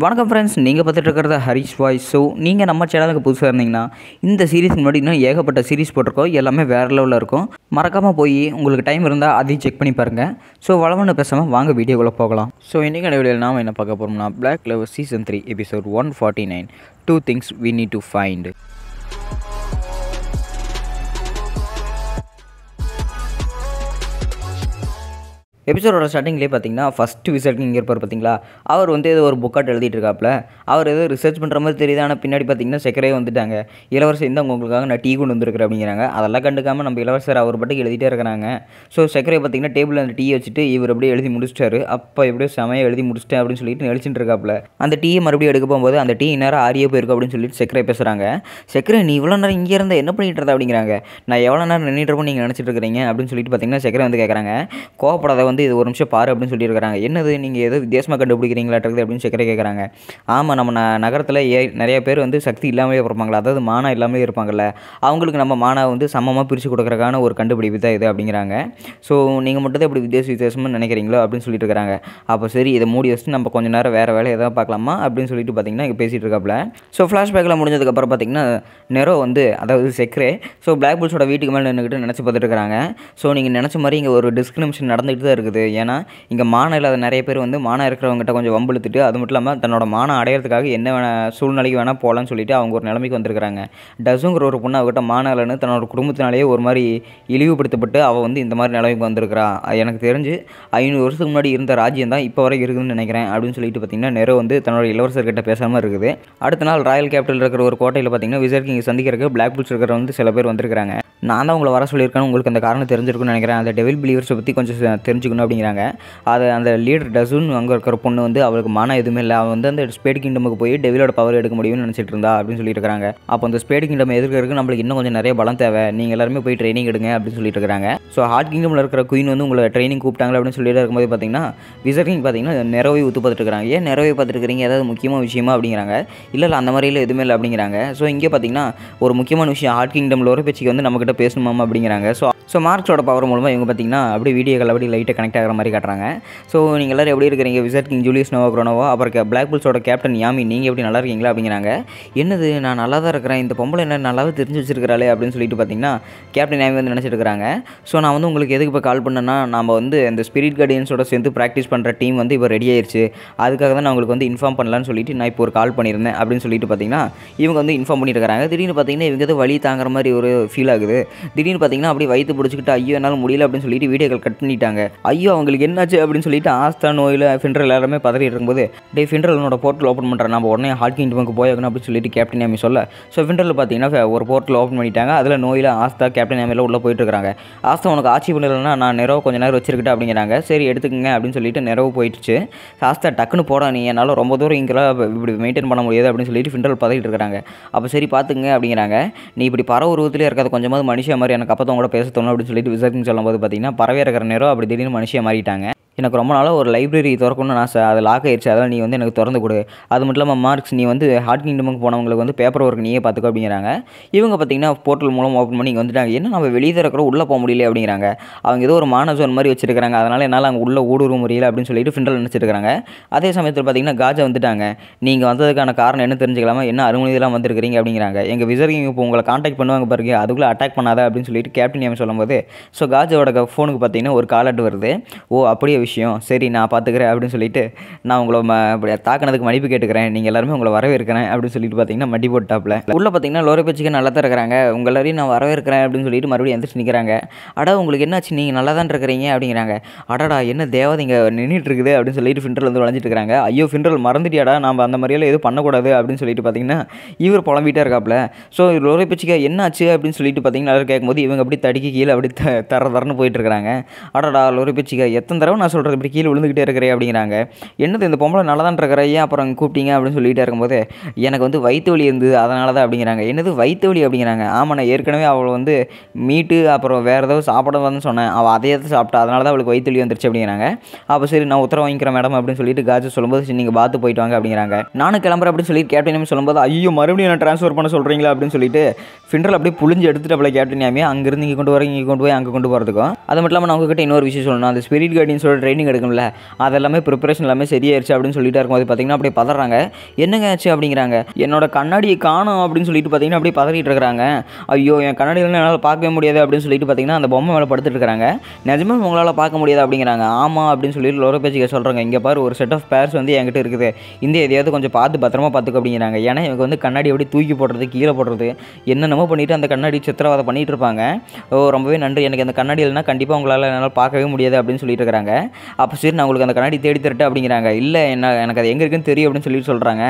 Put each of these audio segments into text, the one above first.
வணக்கம் ஃப்ரெண்ட்ஸ் நீங்கள் பார்த்துட்டு இருக்கிறது ஹரிஷ் வாய்ஸ். ஸோ நீங்கள் நம்ம சேனலுக்கு புதுசாக இருந்தீங்கன்னா இந்த சீரிஸ் முன்னாடி இன்னும் ஏகப்பட்ட சீரிஸ் போட்டிருக்கோம். எல்லாமே வேறு லெவலில் இருக்கும். மறக்காமல் போய் உங்களுக்கு டைம் இருந்தால் அதையும் செக் பண்ணி பாருங்கள் ஸோ வளவனு பேசாமல் வாங்க வீடியோக்குள்ளே போகலாம். ஸோ இன்றைக்கான வீடியோவில் நாம் என்ன பார்க்க போகிறோம்னா black level season three episode one forty nine two things we need to find எபிசோடோட ஸ்டார்டிங்லேயே பார்த்தீங்கன்னா ஃபஸ்ட்டு விசிட் இங்கே இருப்பார் பார்த்தீங்களா அவர் வந்து ஏதோ ஒரு புக்காட் எழுதிட்டு இருக்காப்புல அவர் ஏதோ ரிசர்ச் பண்ணுற மாதிரி தெரியுது. ஆனால் பின்னாடி பார்த்தீங்கன்னா செக்கரே வந்துட்டாங்க. இளவரசர் இந்த உங்களுக்காக நான் டீ கொண்டு வந்திருக்கிறேன் அப்படிங்கிறாங்க. அதெல்லாம் கண்டுக்காமல் நம்ம இளவரசர் அவர் பாட்டுக்கு எழுதிட்டே இருக்கிறாங்க. ஸோ செக்கரை பார்த்தீங்கன்னா டேபிளில் அந்த டீ வச்சுட்டு இவர் அப்படியே எழுதி முடிச்சிட்டாரு. அப்போ எப்படியோ செமையாக எழுதி முடிச்சிட்டேன் அப்படின்னு சொல்லிட்டு நெளிச்சிட்டு இருக்காப்புல. அந்த டீயை மறுபடியும் எடுக்க போகும்போது அந்த டீ நேரம் ஆரியே போயிருக்கு அப்படின்னு சொல்லிட்டு செக்கரை பேசுகிறாங்க செக்கரை நீ இவ்வளோ நேரம் இங்கே இருந்தால் என்ன பண்ணிட்டு இருந்தா? அப்படிங்கிறாங்க. நான் எவ்வளோ நேரம் நின்றுட்டு இருப்போம் நீங்கள் நினச்சிட்டு இருக்கிறீங்க? அப்படின்னு சொல்லிட்டு பார்த்தீங்கன்னா செக்கரை வந்து கேட்குறாங்க கோவப்படாத வந்து இது ஒரு நிமிஷம் பாரு அப்படின்னு சொல்லியிருக்கிறாங்க. என்னது? நீங்கள் ஏதோ வித்தியாசமாக கண்டுபிடிக்கிறீங்களாட்டுறது அப்படின்னு செக்கரை கேட்குறாங்க ஆமாம் நம்ம ந நகரத்தில் ஏ நிறைய பேர் வந்து சக்தி இல்லாமலே இருப்பாங்களா? அதாவது மானா இல்லாமலே இருப்பாங்கள்ல அவங்களுக்கு நம்ம மானா வந்து சமமாக பிரித்து கொடுக்குறக்கான ஒரு கண்டுபிடிப்பு தான் இது அப்படிங்கிறாங்க. ஸோ நீங்கள் மட்டும் தான் இப்படி வித்தியாச வித்தியாசமாக நினைக்கிறீங்களோ அப்படின்னு சொல்லிட்டு இருக்கிறாங்க அப்போ சரி இதை மூடி வச்சுட்டு நம்ம கொஞ்சம் நேரம் வேறு வேலை எதாவது பார்க்கலாமா அப்படின்னு சொல்லிட்டு பார்த்தீங்கன்னா இங்கே பேசிகிட்டு இருக்காப்புல. ஸோ ஃப்ளாஷ்பேக்கில் முடிஞ்சதுக்கப்புறம் பார்த்தீங்கன்னா நெரோ வந்து அதாவது செக்ரே ஸோ பிளாக் புல்ஸோட வீட்டுக்கு மேலே நின்றுக்கிட்டு நினச்சி பார்த்துட்டு இருக்காங்க. ஸோ நீங்கள் நினச்ச மாதிரி இங்கே ஒரு டிஸ்கிரிமினேஷன் நடந்துகிட்டு தான் இருக்குது ஏன்னா இங்கே மானம் இல்லாத நிறைய பேர் வந்து மானம் இருக்கிறவங்ககிட்ட கொஞ்சம் வம்பிழுத்துட்டு அது மட்டும் இல்லாமல் தன்னோட மானம் அடையிறதுக்காக என்ன வேணா சூழ்நிலைக்கு வேணால் போகலான்னு சொல்லிட்டு அவங்க ஒரு நிலைமைக்கு வந்திருக்கிறாங்க. டசுங்கிற ஒரு பொண்ணு அவகிட்ட மானம் இல்லைன்னு தன்னோட குடும்பத்தினாலேயே ஒரு மாதிரி இழிவுபடுத்தப்பட்டு அவள் வந்து இந்த மாதிரி நிலைமைக்கு வந்திருக்கிறா. எனக்கு தெரிஞ்சு ஐநூறு வருஷத்துக்கு முன்னாடி இருந்த ராஜ்யம் தான் இப்போ வரைக்கும் இருக்குதுன்னு நினைக்கிறேன் அப்படின்னு சொல்லிட்டு பார்த்தீங்கன்னா நேரம் வந்து தன்னோட இளவரசர்கிட்ட பேசாமல் இருக்குது. அடுத்த நாள் ராயல் கேபிட்டல் இருக்கிற ஒரு கோட்டையில் பார்த்தீங்கன்னா விசர் கிங் சந்திக்கிறதுக்கு பிளாக் புல்ஸ் இருக்கிற வந்து சில பேர் வந்திருக்கிறாங்க. நான் தான் உங்களை வர சொல்லியிருக்கேன் உங்களுக்கு அந்த காரணம் தெரிஞ்சிருக்குன்னு நினைக்கிறேன். அந்த டெவில் பிலீவர்ஸை பற்றி கொஞ்சம் தெரிஞ்சுக்கணும். வச்சுக்கணும் அப்படிங்கிறாங்க. அது அந்த லீடர் டசுன் அங்கே இருக்கிற பொண்ணு வந்து அவளுக்கு மன எதுவுமே இல்லை. அவன் வந்து அந்த ஸ்பேட் கிங்டமுக்கு போய் டெவிலோட பவர் எடுக்க முடியும்னு நினச்சிட்டு இருந்தா அப்படின்னு சொல்லிட்டு இருக்காங்க. அப்போ அந்த ஸ்பேட் கிங்டம் எதிர்க்கிறதுக்கு நம்மளுக்கு இன்னும் கொஞ்சம் நிறைய பலம் தேவை. நீங்கள் எல்லாருமே போய் ட்ரைனிங் எடுங்க அப்படின்னு சொல்லிட்டு இருக்காங்க. ஸோ ஹார்ட் கிங்டமில் இருக்கிற குயின் வந்து உங்களை ட்ரைனிங் கூப்பிட்டாங்க அப்படின்னு சொல்லிட்டு இருக்கும்போது பார்த்தீங்கன்னா விசர்கிங் பார்த்தீங்கன்னா நிறவை ஊத்து பார்த்துட்டு இருக்கிறாங்க ஏன் நிறவை பார்த்துட்டு இருக்கிறீங்க? ஏதாவது முக்கியமான விஷயமா அப்படிங்கிறாங்க. இல்லை இல்லை அந்த மாதிரியில் எதுவுமே இல்லை அப்படிங்கிறாங்க. ஸோ இங்கே பார்த்தீங்கன்னா ஒரு முக்கியமான விஷயம் ஹார்ட் கிங்டமில் ஒரு பேச்சுக்கு வந்து நம்மக்கிட்ட பேசணுமாம் அப்படிங்கிறாங்க. ஸோ ஸோ மார்க்ஸோட பவர் மூலமாக இவங்க பார்த்தீங்கன்னா அப்படியே வீடியோக்கள் அப்படி லைட்டாக கனெக்ட் ஆகிற மாதிரி காட்டுறாங்க. ஸோ நீங்கள் எல்லாரும் எப்படி இருக்கிறீங்க? விசட் கிங் ஜூலியஸ் நோவா குரோனோவா அப்புறம் பிளாக் புல்ஸோட கேப்டன் யாமி நீங்கள் எப்படி நல்லா இருக்கீங்களா அப்படிங்கிறாங்க. என்னது நான் நல்லா தான் இருக்கிறேன். இந்த பொம்பளை என்ன நல்லாவே தெரிஞ்சு வச்சிருக்கிறாளே அப்படின்னு சொல்லிட்டு பார்த்தீங்கன்னா கேப்டன் யாமி வந்து நினச்சிட்டு ஸோ நான் வந்து உங்களுக்கு எதுக்கு இப்போ கால் பண்ணேன்னா நம்ம வந்து இந்த ஸ்பிரிட் கார்டியன்ஸோட சேர்ந்து ப்ராக்டிஸ் பண்ணுற டீம் வந்து இப்போ ரெடி ஆயிடுச்சு அதுக்காக தான் நான் உங்களுக்கு வந்து இன்ஃபார்ம் பண்ணலான்னு சொல்லிட்டு நான் இப்போ ஒரு கால் பண்ணியிருந்தேன் அப்படின்னு சொல்லிட்டு பார்த்தீங்கன்னா இவங்க வந்து இன்ஃபார்ம் பண்ணிட்டு திடீர்னு பார்த்தீங்கன்னா இவங்க வந்து வழி தாங்குற மாதிரி ஒரு ஃபீல் ஆகுது. திடீர்னு பார்த்தீங்கன்னா அப்படி வயிற்று பிடிச்சிக்கிட்டு ஐயோ என்னால் முடியல அப்படின்னு சொல்லிட்டு வீடியோக்கள் கட் பண்ணிட்டாங்க. ஐயோ அவங்களுக்கு என்னாச்சு? அப்படின்னு சொல்லிட்டு ஆஸ்தா நோயில் ஃபின்ரல் எல்லாருமே பதறிட்டு இருக்கும்போது டே ஃபின்ரலோட போர்ட்டல் ஓப்பன் பண்ணுறேன் நம்ம உடனே ஹாக்கிங் கிங்டமுக்கு போயாகணும் அப்படின்னு சொல்லிட்டு கேப்டன் யாமி சொல்ல. ஸோ ஃபின்ரல் பார்த்தீங்கன்னா ஒரு போர்ட்டல் ஓப்பன் பண்ணிட்டாங்க. அதில் நோயில் ஆஸ்தா கேப்டன் யாமியில் உள்ளே போயிட்டு இருக்காங்க. ஆஸ்தா உனக்கு ஆட்சி பண்ணலன்னா நான் நிறவு கொஞ்ச நேரம் வச்சிருக்கிட்டேன் அப்படிங்கிறாங்க. சரி எடுத்துக்கங்க அப்படின்னு சொல்லிட்டு நிறவு போயிடுச்சு. ஆஸ்தா டக்குன்னு போடா நீ என்னால் ரொம்ப தூரம் இங்கெல்லாம் இப்படி மெயின்டைன் பண்ண முடியாது அப்படின்னு சொல்லிட்டு ஃபின்ட்ரல் பதவிட்டு இருக்காங்க. அப்போ சரி பார்த்துங்க அப்படிங்கிறாங்க. நீ இப்படி பற உருவத்திலே இருக்காது கொஞ்சமாவது மனுஷன் மாதிரி எனக்கு அப்போ கூட பேச தோணும் அப்படின்னு சொல்லிட்டு விசாரிக்கும் சொல்லும்போது பார்த்தீங்கன்னா பறவை இருக்கிற நேரம் அப்படி திடீர்னு மனுஷன் மாறிட்டாங்க. எனக்கு ரொம்ப நாளாக ஒரு லைப்ரரி திறக்கணும்னு ஆசை. அது லாக் ஆயிடுச்சு அதெல்லாம் நீ வந்து எனக்கு திறந்து கொடு. அது மட்டும் இல்லாமல் மார்க்ஸ் நீ வந்து ஹார்ட் கிங்டமுக்கு போனவங்களுக்கு வந்து பேப்பர் ஒர்க் நீயே பார்த்துக்கோ அப்படிங்கிறாங்க. இவங்க பார்த்தீங்கன்னா போர்ட்டல் மூலம் ஓப்பன் பண்ணி இங்கே வந்துட்டாங்க. என்ன நம்ம வெளியே திறக்கிறோம் உள்ளே போக முடியல அப்படிங்கிறாங்க. அவங்க ஏதோ ஒரு மானஜோன் மாதிரி வச்சிருக்காங்க அதனால் என்னால் அங்கே உள்ள ஊடுருவ முடியல அப்படின்னு சொல்லிட்டு ஃபிண்டல் நினச்சிருக்காங்க அதே சமயத்தில் பார்த்தீங்கன்னா காஜா வந்துட்டாங்க. நீங்கள் வந்ததுக்கான காரணம் என்ன தெரிஞ்சுக்கலாமா? என்ன அருமதியெல்லாம் வந்திருக்கிறீங்க அப்படிங்கிறாங்க. எங்கள் விசரிங் இப்போ உங்களை காண்டாக்ட் பண்ணுவாங்க பாருங்க. அதுக்குள்ளே அட்டாக் பண்ணாத அப்படின்னு சொல்லிட்டு கேப்டன் ஏன் சொல்லும்போது ஸோ காஜோட ஃபோனுக்கு பார்த்தீங்கன்னா ஒரு கால் அட்டு வருது. ஓ அப்படியே விஷயம். சரி நான் பார்த்துக்கிறேன் அப்படின்னு சொல்லிட்டு நான் உங்களை ம இப்படி தாக்கினதுக்கு மன்னிப்பு கேட்டுக்கிறேன். நீங்கள் எல்லாருமே உங்களை வரவேற்கிறேன் அப்படின்னு சொல்லிட்டு பார்த்தீங்கன்னா மடி போட்டாப்ல. உள்ள பார்த்தீங்கன்னா லோரை பேச்சுக்கு நல்லா தான் இருக்கிறாங்க. உங்க எல்லாரையும் நான் வரவேற்கிறேன் அப்படின்னு சொல்லிட்டு மறுபடியும் எந்திரிச்சு நிற்கிறாங்க அடா உங்களுக்கு என்னாச்சு? நீங்கள் நல்லா தான் இருக்கிறீங்க அப்படிங்கிறாங்க. அடடா என்ன தேவதை இங்கே நின்றுட்டு இருக்குது அப்படின்னு சொல்லிட்டு ஃபின்ட்ரல் வந்து வளைஞ்சிட்டு இருக்காங்க. ஐயோ ஃபின்ட்ரல் மறந்துட்டியாடா. நம்ம அந்த மாதிரியெல்லாம் எதுவும் பண்ணக்கூடாது அப்படின்னு சொல்லிட்டு பார்த்தீங்கன்னா இவர் புலம்பிட்டே இருக்காப்ல. ஸோ லோரை பேச்சுக்கு என்னாச்சு? அப்படின்னு சொல்லிட்டு பார்த்தீங்கன்னா கேட்கும்போது இவங்க அப்படி தடுக்கி கீழே அப்படி த தர தரன்னு போயிட்டுருக்காங்க அடடா லோரி பேச்சுக்கா எத்தனை தடவை நான் சொல்கிறது இப்படி கீழே விழுந்துக்கிட்டே இருக்கிறே அப்படிங்கிறாங்க. என்னது இந்த பொம்பளை நல்லா தான் இருக்கிற ஏன் அப்புறம் கூப்பிட்டீங்க அப்படின்னு சொல்லிகிட்டே இருக்கும்போது எனக்கு வந்து வயிற்று வலி இருந்தது அதனால தான் அப்படிங்கிறாங்க. என்னது வயிற்று வலி அப்படிங்கிறாங்க? ஆமாம் நான் ஏற்கனவே அவள் வந்து மீட்டு அப்புறம் வேறு ஏதாவது சாப்பிட வந்து சொன்னேன். அவள் அதே தான் சாப்பிட்டா அதனால தான் அவளுக்கு வயிற்று வலி வந்துருச்சு அப்படிங்கிறாங்க. அப்போ சரி நான் உத்தரவு வாங்கிக்கிறேன் மேடம் அப்படின்னு சொல்லிட்டு காஜு சொல்லும்போது சரி நீங்கள் பார்த்து போயிட்டு வாங்க அப்படிங்கிறாங்க. நானும் கிளம்புறேன் அப்படின்னு சொல்லி கேப்டன் சொல்லும்போது ஐயோ மறுபடியும் நான் ட்ரான்ஸ்ஃபர் பண்ண சொல்கிறீங்களா அப்படின்னு சொல்லிட்டு ஃபின்ட்ரல் அப்படியே புளிஞ்சு எடுத்துட்டு அப்படியே கேப்டன் யாமே அங்கேருந்து இங்கே கொண்டு வரீங்க இங்கே கொண்டு போய் அங்கே கொண்டு போகிறதுக்கும் அது மட்டும் இல்லாமல் நான் உங்ககிட்ட இன்னொரு விஷயம் சொல்லணும். அந்த ஸ்பிரிட் கார்டியன்ஸோட ட்ரைனிங் எடுக்கணும்ல. அதெல்லாமே ப்ரிப்பரேஷன் எல்லாமே சரியாயிருச்சு அப்படின்னு சொல்லிட்டு இருக்கும்போது பார்த்தீங்கன்னா அப்படியே பதறாங்க. என்னங்க ஆச்சு அப்படிங்கிறாங்க. என்னோட கண்ணாடியை காணும் அப்படின்னு சொல்லிட்டு பார்த்தீங்கன்னா அப்படியே பதறிட்டு இருக்கிறாங்க. ஐயோ என் கண்ணாடியில் என்னால் பார்க்கவே முடியாது அப்படின்னு சொல்லிட்டு பார்த்தீங்கன்னா அந்த பொம்மை மேலே படுத்துட்டு இருக்கிறாங்க. நிஜமே உங்களால் பார்க்க முடியாது அப்படிங்கிறாங்க. ஆமாம் அப்படின்னு சொல்லிட்டு லோர பேச்சுக்க சொல்கிறாங்க இங்கே பாரு ஒரு செட் ஆஃப் பேர்ஸ் வந்து என்கிட்ட இருக்குது. இந்த எதையாவது கொஞ்சம் பார்த்து பத்திரமா பார்த்துக்க அப்படிங்கிறாங்க. ஏன்னா இவங்க வந்து கண்ணாடி எப்படி தூக்கி போடுறது கீழே போடுறது என்னென்னமோ பண்ணிட்டு அந்த கண்ணாடி சித்திரவதை பண்ணிட்டு இருப்பாங்க. ஓ ரொம்பவே நன்றி. எனக்கு அந்த கண்ணாடி இல்லைனா கண்டிப்பாக உங்களால் என்னால் பார்க்கவே முடியாது அப்படின்னு சொல்லிட்டு இருக்கிறாங்க. அப்போ சரி நான் உங்களுக்கு அந்த கண்ணாடி தேடி தரட்டு அப்படிங்கிறாங்க. இல்லை என்ன எனக்கு அது எங்கே இருக்குன்னு தெரியும் அப்படின்னு சொல்லிட்டு சொல்கிறாங்க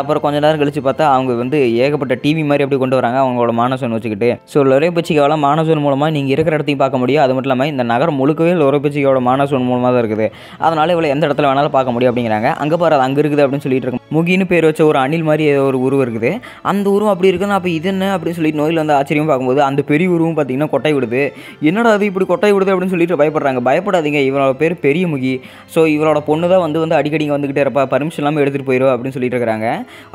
அப்புறம் கொஞ்ச நேரம் கழிச்சு பார்த்தா அவங்க வந்து ஏகப்பட்ட டிவி மாதிரி அப்படி கொண்டு வராங்க. அவங்களோட மானசோன் வச்சுக்கிட்டு. ஸோ லொரேபச்சிக்காவில் மானசோன் மூலமாக நீங்கள் இருக்கிற இடத்தையும் பார்க்க முடியும். அது மட்டும் இல்லாமல் இந்த நகரம் முழுக்கவே லொரேபச்சிக்காவோட மானசோன் மூலமாக தான் இருக்குது. அதனால் இவ்வளோ எந்த இடத்துல வேணாலும் பார்க்க முடியும் அப்படிங்கிறாங்க. அங்கே பாரு அது அங்கே இருக்குது அப்படின்னு சொல்லிட்டு இருக்கு. முகின்னு பேர் வச்ச ஒரு அணில் மாதிரி ஏதோ ஒரு உருவம் இருக்குது. அந்த உருவம் அப்படி இருக்குன்னா அப்போ இது என்ன அப்படின்னு சொல்லி நோயில் வந்து ஆச்சரியம் பார்க்கும்போது அந்த பெரிய உருவம் பார்த்தீங்கன்னா கொட்டை விடுது. என்னடா அது இப்படி கொட்டை விடுது அப்படின்னு சொல்லிட்டு பயப்படுறாங்க. பயப்படாதீங்க இவனோட பேர் பெரிய முகி ஸோ இவரோட பொண்ணு தான் வந்து வந்து அடிக்கடி இங்கே வந்துக்கிட்டே இருப்பா. பர்மிஷன் இல்லாமல் எடுத்துகிட்டு போயிடும் அப்படின்னு சொல்லிட்டு இருக்கிறாங்க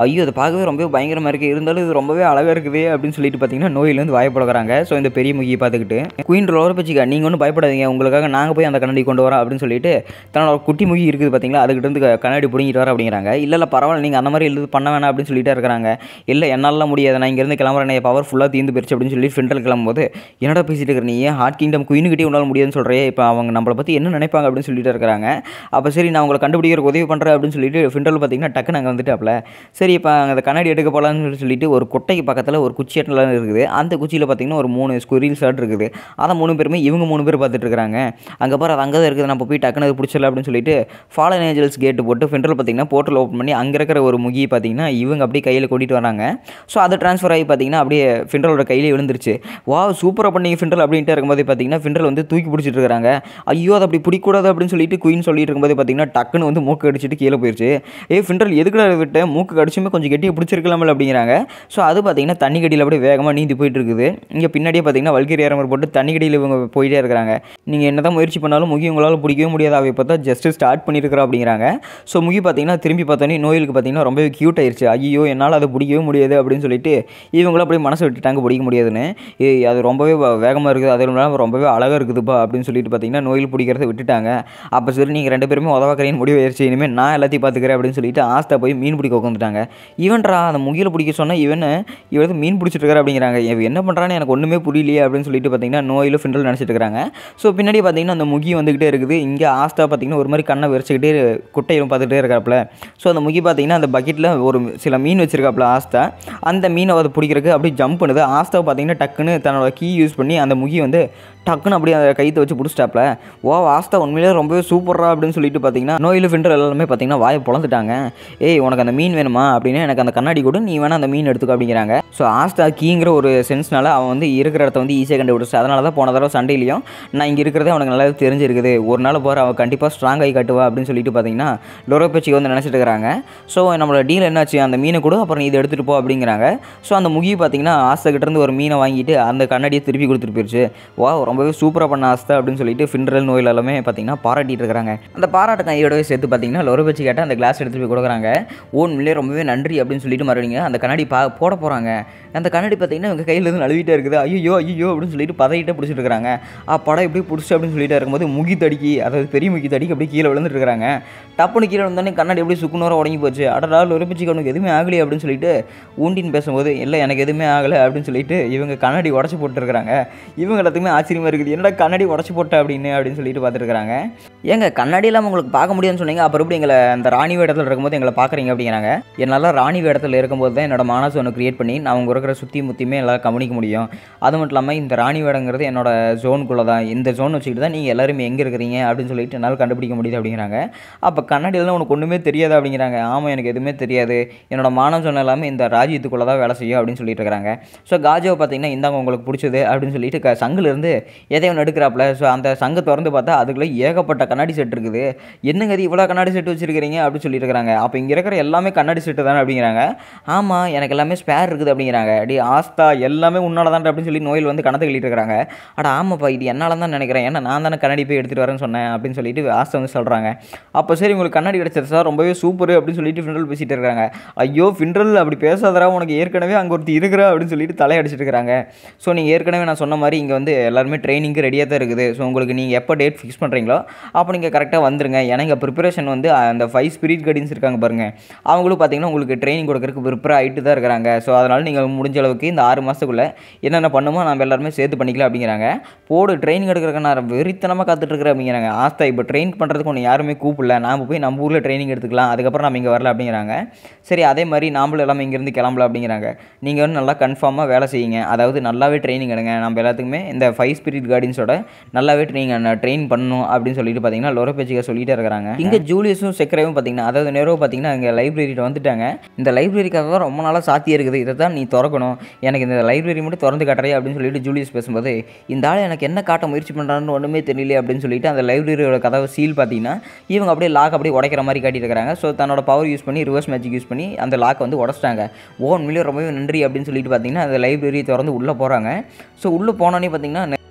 ஐயோ அதை பார்க்கவே ரொம்ப பயங்கரமாக இருக்குது இருந்தாலும் இது ரொம்பவே அழகாக இருக்குது அப்படின்னு சொல்லிட்டு பார்த்தீங்கன்னா நோயிலேருந்து வாயப்படுறாங்க ஸோ இந்த பெரிய முகியை பார்த்துக்கிட்டு குயின் ரோலர் பச்சிக்கா நீங்கள் ஒன்றும் பயப்படாதீங்க. உங்களுக்காக நாங்கள் போய் அந்த கண்ணாடி கொண்டு வரோம் அப்படின்னு சொல்லிட்டு தன்னோட குட்டி முகி இருக்குது பார்த்தீங்களா அதுக்கிட்ட இருந்து கண்ணாடி பிடிங்கிட்டு வர அப்படிங்கிறாங்க. இல்லை இல்லை பரவாயில்ல நீங்கள் அந்த மாதிரி எழுது பண்ண வேணாம் அப்படின்னு சொல்லிட்டு இருக்கிறாங்க. இல்லை என்னாலாம் முடியாது. நான் இங்கேருந்து கிளம்புறேன் பவர் ஃபுல்லாக தீர்ந்து போயிடுச்சு அப்படின்னு சொல்லி ஃப்ரெண்டில் கிளம்பும்போது என்னடா பேசிகிட்டு இருக்கிற நீ ஹார்ட் கிங்டம் குயினுக்கிட்டே உன்னால் முடியாதுன்னு சொல்கிறே இப்போ அவங்க நம்மளை பற்றி என்ன நினைப்பாங்க அப்படின்னு சொல்லிட்டு இருக்கிறாங்க. அப்போ சரி நான் உங்களை கண்டுபிடிக்கிற உதவி பண்ணுறேன் அப்படின்னு சொல்லிட்டு ஃபிண்டரில் பார்த்தீங்கன்னா டக்குன்னு அங்கே வந்துட்டாப்ல. சரி இப்போ அந்த கண்ணாடி எடுக்க போகலான்னு சொல்லிட்டு ஒரு கொட்டைக்கு பக்கத்தில் ஒரு குச்சி எட்டலாம் இருக்குது. அந்த குச்சியில் பார்த்தீங்கன்னா ஒரு மூணு ஸ்குரில் ஷர்ட் இருக்குது. அதை மூணு பேருமே இவங்க மூணு பேர் பார்த்துட்ருக்காங்க அங்கே பாரு அது அங்கே தான் இருக்குது நம்ம போய் டக்குன்னு அது பிடிச்சிடலாம் அப்படின்னு சொல்லிட்டு ஃபாலன் ஏஞ்சல்ஸ் கேட்டு போட்டு ஃபிண்டரில் பார்த்தீங்கன்னா போர்ட்டல் ஓப்பன் பண்ணி அங்கே இருக்கிற ஒரு முகியை பார்த்தீங்கன்னா இவங்க அப்படியே கையில் கூட்டிகிட்டு வராங்க. ஸோ அது ட்ரான்ஸ்ஃபர் ஆகி பார்த்தீங்கன்னா அப்படியே ஃபிண்டரோட கையிலே விழுந்துருச்சு. வா சூப்பராக பண்ணி ஃபிண்டல் அப்படின்ட்டு இருக்கும்போது பார்த்தீங்கன்னா ஃபிண்டல் வந்து தூக்கி பிடிச்சிட்டு இருக்காங்க. ஐயோ அது அப்படி பிடிக்கூடாது அப்படின்னு சொல்லிட்டு குயின் சொல்லிட்டு இருக்கும்போது பார்த்தீங்கன்னா டக்குன்னு வந்து மூக்கு அடிச்சிட்டு கீழே போயிடுச்சு ஏ ஃபிண்டல் எதுக்குடா விட்டு? மூக்கு கடிச்சுமே கொஞ்சம் கெட்டியாக பிடிச்சிருக்கலாமல் அப்படிங்கிறாங்க. ஸோ அது பார்த்தீங்கன்னா தண்ணி கடியில் அப்படியே வேகமாக நீந்தி போயிட்டு இருக்குது இங்கே பின்னாடியே பார்த்தீங்கன்னா வல்கிரி ஏறமர் போட்டு தண்ணி கடியில் இவங்க போயிட்டே இருக்கிறாங்க. நீங்கள் என்ன தான் முயற்சி பண்ணாலும் முகி உங்களால் பிடிக்கவே முடியாது. அவை பார்த்தா ஜஸ்ட் ஸ்டார்ட் பண்ணியிருக்கிறா அப்படிங்கிறாங்க. ஸோ முகி பார்த்தீங்கன்னா திரும்பி பார்த்தோன்னே நோயிலுக்கு பார்த்தீங்கன்னா ரொம்பவே க்யூட் ஆயிடுச்சு ஐயோ என்னால் அதை பிடிக்கவே முடியாது அப்படின்னு சொல்லிட்டு இவங்களும் அப்படியே மனசை விட்டுட்டாங்க பிடிக்க முடியாதுன்னு. அது ரொம்பவே வேகமாக இருக்குது. அது இல்லாமல் ரொம்பவே அழகாக இருக்குதுப்பா அப்படின்னு சொல்லிட்டு பார்த்தீங்கன்னா நோயில் பிடிக்கிறத விட்டுட்டாங்க. அப்போ சரி நீங்கள் ரெண்டு பேருமே உதவக்கிறேன் முடிவு ஆயிடுச்சு இனிமேல் நான் எல்லாத்தையும் பார்த்துக்கிறேன் அப்படின்னு சொல்லிட்டு ஆஸ்தா போய் மீன் பிடிக்க உட்காந்துட்டாங்க இவன்டா அந்த முகில பிடிக்க சொன்னால் இவன் இவன் மீன் பிடிச்சிட்டு இருக்காரு அப்படிங்கிறாங்க. இவன் என்ன பண்ணுறான்னு எனக்கு ஒன்றுமே புரியலையே அப்படின்னு சொல்லிட்டு பார்த்தீங்கன்னா நோயில் ஃபிண்டல் நினச்சிட்டு இருக்காங்க. ஸோ பின்னாடி பார்த்தீங்கன்னா அந்த முகி வந்துக்கிட்டே இருக்குது. இங்கே ஆஸ்தா பார்த்தீங்கன்னா ஒரு மாதிரி கண்ணை விரிச்சுக்கிட்டே குட்டையும் பார்த்துட்டே இருக்காப்புல. ஸோ அந்த முகி பார்த்தீங்கன்னா அந்த பக்கெட்டில் ஒரு சில மீன் வச்சிருக்காப்புல ஆஸ்தா. அந்த மீனை அதை பிடிக்கிறதுக்கு அப்படியே ஜம்ப் பண்ணுது. ஆஸ்தா பார்த்தீங்கன்னா டக்குன்னு தன்னோட கீ யூஸ் பண்ணி அந்த முகி வந்து டக்குன்னு அப்படியே அந்த கைத்தை வச்சு பிடிச்சிட்டாப்ல ஓ ஆஸ்தா உண்மையிலே ரொம்பவே சூப்பரா அப்படின்னு சொல்லிட்டு பார்த்தீங்கன்னா நோயில் ஃபிண்டர் எல்லாருமே பார்த்தீங்கன்னா வாயை பொழந்துட்டாங்க ஏய் உனக்கு அந்த மீன் வேணுமா? அப்படின்னு எனக்கு அந்த கண்ணாடி கூட நீ வேணா அந்த மீன் எடுத்துக்க அப்படிங்கிறாங்க. ஸோ ஆஸ்தா கீங்கிற ஒரு சென்ஸ்னால அவன் வந்து இருக்கிற இடத்த வந்து ஈஸியாக கண்டுபிடிச்சு அதனால தான் போன தடவை சண்டையிலையும் நான் இங்கே இருக்கிறதே அவனுக்கு நல்லா தெரிஞ்சிருக்குது. ஒரு நாள் போகிற அவன் கண்டிப்பாக ஸ்ட்ராங் ஆகி காட்டுவா அப்படின்னு சொல்லிட்டு பார்த்தீங்கன்னா லொரோபேச்சிக்கு வந்து நினச்சிட்டு இருக்கிறாங்க. ஸோ நம்மளோட டீல் என்னாச்சு? அந்த மீனை கூட அப்புறம் நீ இதை எடுத்துகிட்டு போ அப்படிங்கிறாங்க. ஸோ அந்த முகி பார்த்தீங்கன்னா ஆஸ்தா கிட்டேருந்து ஒரு மீனை வாங்கிட்டு அந்த கண்ணாடியை திருப்பி கொடுத்துட்டு போயிடுச்சு வா ரொம்பவே சூப்பராக பண்ண ஆஸ்தா அப்படின்னு சொல்லிட்டு ஃபின்ரல் நோயில் எல்லாமே பார்த்தீங்கன்னா பாராட்டிட்டு இருக்காங்க. அந்த பாராட்டு கையோடவே சேர்த்து பார்த்தீங்கன்னா வச்சு கேட்டால் அந்த கிளாஸ் எடுத்து போய் கொடுக்குறாங்க. ஓன் மில்லே ரொம்பவே நன்றி அப்படின்னு சொல்லிட்டு மறுபடியும் அந்த கண்ணாடி பா போட போகிறாங்க அந்த கண்ணாடி பார்த்தீங்கன்னா இவங்க கையில இருந்து நழுவிட்டே இருக்குது. ஐயோ ஐயோ அப்படின்னு சொல்லிட்டு பதையிட்டே பிடிச்சிட்டு இருக்காங்க. ஆ படம் எப்படி பிடிச்சி அப்படின்னு சொல்லிட்டு இருக்கும்போது முகி தடிக்கி அதாவது பெரிய முகி தடிக்கி அப்படியே கீழே விழுந்துட்டு இருக்காங்க. டப்புனு கீழே வந்தோடனே கண்ணாடி எப்படி சுக்குநூறாக உடங்கி போச்சு. அடடா லொரிப்பிச்சு கவனுக்கு எதுவுமே ஆகலையே அப்படின்னு சொல்லிட்டு ஊண்டின்னு பேசும்போது இல்லை எனக்கு எதுவுமே ஆகலை அப்படின்னு சொல்லிட்டு இவங்க கண்ணாடி உடச்சி போட்டுருக்காங்க இவங்க எல்லாத்துக்குமே ஆச்சரியமாக இருக்குது. என்னடா கண்ணாடி உடச்சி போட்ட அப்படின்னு அப்படின்னு சொல்லிட்டு பார்த்துருக்காங்க ஏங்க கண்ணாடி இல்லாமல் உங்களுக்கு பார்க்க முடியும்னு சொன்னீங்க. அப்புறம் எப்படி எங்களை அந்த ராணி வேடத்தில் இருக்கும்போது எங்களை பார்க்குறீங்க அப்படிங்கிறாங்க. என்னால் ராணி வேடத்தில் இருக்கும்போது தான் என்னோட மானஸ் ஒன்று கிரியேட் பண்ணி நான் அவங்க இருக்கிற சுற்றி முத்தியுமே எல்லாம் கவனிக்க முடியும். அது மட்டும் இல்லாமல் இந்த ராணி வேடங்கிறது என்னோட ஜோனுக்குள்ளே தான். இந்த ஜோன் வச்சுக்கிட்டு தான் நீங்கள் எல்லாருமே எங்கே இருக்கிறீங்க அப்படின்னு சொல்லிட்டு என்னால் கண்டுபிடிக்க முடியுது அப்படிங்கிறாங்க. அப்போ கண்ணாடியில் உனக்கு ஒன்றுமே தெரியாது அப்படிங்கிறாங்க. ஆமாம் எனக்கு எதுவுமே தெரியாது. என்னோட மானம் சொன்ன எல்லாமே இந்த ராஜ்யத்துக்குள்ளே தான் வேலை செய்யும் அப்படின்னு சொல்லிட்டு இருக்கிறாங்க ஸோ காஜாவை பார்த்தீங்கன்னா இந்தாங்க உங்களுக்கு பிடிச்சது அப்படின்னு சொல்லிட்டு க சங்குலேருந்து எதை ஒன்று எடுக்கிறாப்புல. ஸோ அந்த சங்கு திறந்து பார்த்தா அதுக்குள்ளே ஏகப்பட்ட கண்ணாடி செட் இருக்குது. என்னங்க இது இவ்வளோ கண்ணாடி செட் வச்சிருக்கிறீங்க? அப்படின்னு சொல்லிட்டு அப்போ இங்கே இருக்கிற எல்லாமே கண்ணாடி செட்டு தானே அப்படிங்கிறாங்க. ஆமாம் எனக்கு எல்லாமே ஸ்பேர் இருக்குது அப்படிங்கிறாங்க. அடி ஆஸ்தா எல்லாமே உன்னால தான் அப்படின்னு சொல்லி நோயில் வந்து கணத்து இருக்கிறாங்க. அட ஆமாப்பா இது என்னால் தான் நினைக்கிறேன். ஏன்னா நான் தானே கண்ணாடி போய் எடுத்துகிட்டு வரேன்னு சொன்னேன் அப்படின்னு சொல்லிட்டு ஆஸ்தா வந்து சொல்கிறாங்க அப்போ சரி உங்களுக்கு கண்ணாடி கிடச்சது சார்? ரொம்பவே சூப்பர் அப்படின்னு சொல்லிட்டு ஃபின்ரல் பேசிகிட்டு இருக்காங்க ஐயோ ஃபின்ரல் அப்படி பேசாதடா உனக்கு ஏற்கனவே அங்கே ஒருத்தி இருக்கிறா அப்படின்னு சொல்லிட்டு தலையடிச்சிட்டு இருக்கிறாங்க. ஸோ நீங்கள் ஏற்கனவே நான் சொன்ன மாதிரி இங்கே வந்து எல்லாருமே ட்ரைனிங்க்கு ரெடியாக தான் இருக்குது. ஸோ உங்களுக்கு நீங்கள் எப்போ டேட் ஃபிக்ஸ் பண்ணுறீங்களோ அப்போ நீங்கள் கரெக்டாக வந்துருங்க. ஏன்னா இங்கே ப்ரிப்பரேஷன் வந்து அந்த ஃபைவ் ஸ்பிரிட் கைடின்ஸ் இருக்காங்க பாருங்கள் அவங்களும் பார்த்தீங்கன்னா உங்களுக்கு ட்ரைனிங் கொடுக்கறதுக்கு ப்ரிப்பேர் ஆகிட்டு தான் இருக்கிறாங்க. ஸோ அதனால் நீங்கள் முடிஞ்ச அளவுக்கு இந்த ஆறு மாதத்துக்குள்ளே என்னென்ன பண்ணுமோ நம்ம எல்லாருமே சேர்த்து பண்ணிக்கலாம் அப்படிங்கிறாங்க. போடு ட்ரைனிங் எடுக்கிறக்க நான் வெறித்தனமாக காத்துட்ருக்குற அப்படிங்கிறாங்க. ஆஸ்தா இப்போ ட்ரெயின் பண்ணுறதுக்கு ஒன்று யாருமே கூப்பிடல. நாம் போய் நம்ம ஊரில் ட்ரைனிங் எடுத்துக்கலாம். அதுக்கப்புறம் நம்ம இங்கே வரல அப்படிங்கிறாங்க. சரி அதே மாதிரி நாமளும் எல்லாமே இங்கேருந்து கிளம்பல அப்படிங்கிறாங்க. நீங்கள் வந்து நல்லா கன்ஃபார்மாக வேலை செய்யுங்க. அதாவது நல்லாவே ட்ரைனிங் எடுங்க. நம்ம எல்லாத்துக்குமே இந்த ஃபைவ் ஸ்பிரிட் கார்டின்ஸோட நல்லாவே ட்ரைனிங் ட்ரெயின் பண்ணணும் அப்படின்னு சொல்லிட்டு பார்த்தீங்கன்னா லோர பேச்சுக்க சொல்லிட்டே இருக்கிறாங்க. இங்கே ஜூலியஸும் செக்ரேவும் பார்த்தீங்கன்னா அதாவது நேரோ பார்த்தீங்கன்னா இங்கே லைப்ரரியில் வந்துட்டாங்க. இந்த லைப்ரரிக்காக தான் ரொம்ப நாளாக சாத்தி இருக்குது. இதை தான் நீ திறக்கணும். எனக்கு இந்த லைப்ரரி மட்டும் திறந்து காட்டுறியா அப்படின்னு சொல்லிட்டு ஜூலியஸ் பேசும்போது இந்த ஆள் எனக்கு என்ன காட்ட முயற்சி பண்ணுறான்னு ஒன்றுமே தெரியல அப்படின்னு சொல்லிட்டு அந்த லைப்ரரியோட கதவை சீல் பார்த்தீங்கன்னா இவங்க அப்படியே லாக் அப்படியே உடைக்கிற மாதிரி காட்டியிருக்கிறாங்க ஸோ தன்னோட பவர் யூஸ் பண்ணி ரிவர்ஸ் மேஜிக் யூஸ் பண்ணி அந்த லாக் வந்து உடச்சிட்டாங்க. ஓ உண்மையிலேயே ரொம்பவே நன்றி அப்படின்னு சொல்லிட்டு பார்த்தீங்கன்னா அந்த லைப்ரரி திறந்து உள்ளே போகிறாங்க ஸோ உள்ளே போனோன்னே பார்த்தீங்கன்னா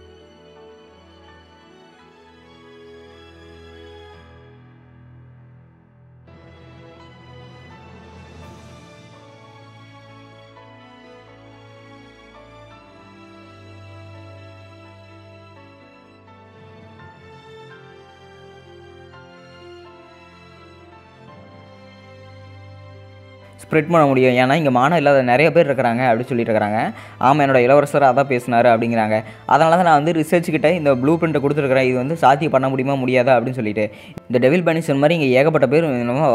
ஸ்ப்ரெட் பண்ண முடியும். ஏன்னா இங்கே மானம் இல்லாத நிறைய பேர் இருக்கிறாங்க அப்படின்னு சொல்லிட்டு இருக்கிறாங்க ஆமாம் என்னோட இளவரசர் அதான் பேசினார் அப்படிங்கிறாங்க. அதனால தான் நான் வந்து ரிசர்ச் கிட்ட இந்த ப்ளூ பிரிண்ட்டை கொடுத்துருக்குறேன். இது வந்து சாத்தியம் பண்ண முடியுமா முடியாதா அப்படின்னு சொல்லிட்டு. இந்த டெவில் பனிஷன் மாதிரி இங்கே ஏகப்பட்ட பேர்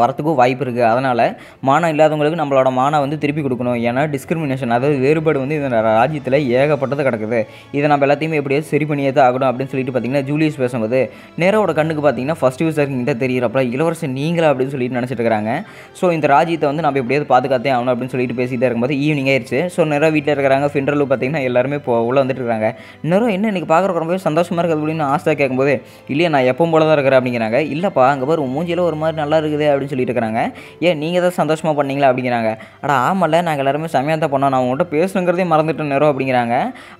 வரத்துக்கும் வாய்ப்பு இருக்குது அதனால் மானம் இல்லாதவங்களுக்கு நம்மளோட மானம் வந்து திருப்பி கொடுக்கணும். ஏன்னா டிஸ்கிரிமினேஷன் அதாவது வேறுபாடு வந்து இந்த ராஜ்யத்தில் ஏகப்பட்டது கிடக்குது. இதை நம்ம எல்லாத்தையுமே எப்படியோ சரி பண்ணியே தான் ஆகணும் அப்படின்னு சொல்லிட்டு பார்த்தீங்கன்னா ஜூலியஸ் பேசும்போது நேரோட கண்ணுக்கு பார்த்தீங்கன்னா ஃபஸ்ட் யூஸ் கிட்ட தெரியிறப்ப இளவரசன் நீங்களா அப்படின்னு சொல்லிட்டு நினச்சிட்டு இருக்கிறாங்க. ஸோ இந்த ராஜ்யத்தை வந்து நம்ம எப்படியாவது பாதுகாத்தே ஆகணும் அப்படின்னு சொல்லிட்டு பேசிகிட்டே இருக்கும்போது ஈவினிங் ஆயிடுச்சு ஸோ நேராக வீட்டில் இருக்கிறாங்க ஃபிண்டர்லு பார்த்தீங்கன்னா எல்லாருமே இப்போ உள்ளே வந்துட்டு இருக்காங்க. நேரம் என்ன இன்னைக்கு பார்க்குறக்கு ரொம்பவே சந்தோஷமாக இருக்குது அப்படின்னு ஆசை கேட்கும்போது இல்லையா நான் எப்பவும் போல தான் இருக்கிறேன் அப்படிங்கிறாங்க. இல்லைப்பா அங்கே பாரு மூஞ்சியில் ஒரு மாதிரி நல்லா இருக்குது அப்படின்னு சொல்லிட்டு இருக்கிறாங்க. ஏன் நீங்கள் தான் சந்தோஷமாக பண்ணீங்களா? அப்படிங்கிறாங்க. அடா ஆமாம்ல நாங்கள் எல்லாருமே செமையாக தான் பண்ணோம். நான் உங்கள்கிட்ட பேசுங்கிறதே மறந்துட்டேன் நேரம் அப்படிங்கிறாங்க.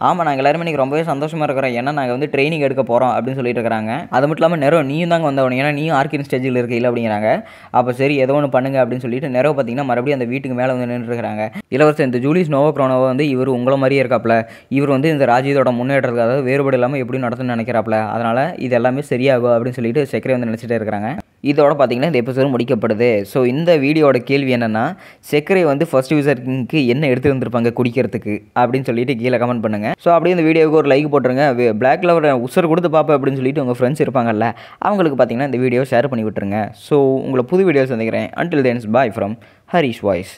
ஆமாம் நாங்கள் எல்லாருமே இன்றைக்கி ரொம்பவே சந்தோஷமாக இருக்கிறோம். ஏன்னா நாங்கள் வந்து ட்ரைனிங் எடுக்க போகிறோம் அப்படின்னு சொல்லிட்டு இருக்கிறாங்க. அது மட்டும் இல்லாமல் நேரம் நீயும் தாங்க வந்தவன் ஏன்னா நீயும் ஆர்கின் ஸ்டேஜில் இருக்கையில் அப்படிங்கிறாங்க. அப்போ சரி ஏதோ ஒன்று பண்ணுங்க அப்படின்னு சொல்லிட்டு நேரம் பார்த்தீங்கன்னா மறுபடியும் அந்த வீட்டுக்கு மேலே வந்து நின்றுருக்கிறாங்க. இளவரசர் இந்த ஜூலிஸ் நோவோக்ரோனோவை வந்து இவர் உங்களை மாதிரியே இருக்காப்ல இவர் வந்து இந்த ராஜ்யத்தோட முன்னேற்றத்துக்கு அதாவது வேறுபாடு இல்லாமல் எப்படி நடத்துன்னு நினைக்கிறாப்ல அதனால் இது எல்லாமே சரியாகும் அப்படின்னு சொல்லிட்டு செக்ரே வந்து நினச்சிட்டே இருக்கிறாங்க. இதோட பார்த்தீங்கன்னா இந்த எபிசோடு முடிக்கப்படுது. ஸோ இந்த வீடியோட கேள்வி என்னென்னா செக்கரை வந்து ஃபர்ஸ்ட் யூசருக்கு என்ன எடுத்து வந்திருப்பாங்க குடிக்கிறதுக்கு? அப்படின்னு சொல்லிட்டு கீழே கமெண்ட் பண்ணுங்கள் ஸோ அப்படியே இந்த வீடியோவுக்கு ஒரு லைக் போட்டுருங்க. பிளாக் லவர் உசர் கொடுத்து பார்ப்பேன் அப்படின்னு சொல்லிட்டு உங்கள் ஃப்ரெண்ட்ஸ் இருப்பாங்கல்ல அவங்களுக்கு பார்த்தீங்கன்னா இந்த வீடியோ ஷேர் பண்ணி விட்டுருங்க. ஸோ உங்களை புது வீடியோ சந்திக்கிறேன். Until then bye from Harish voice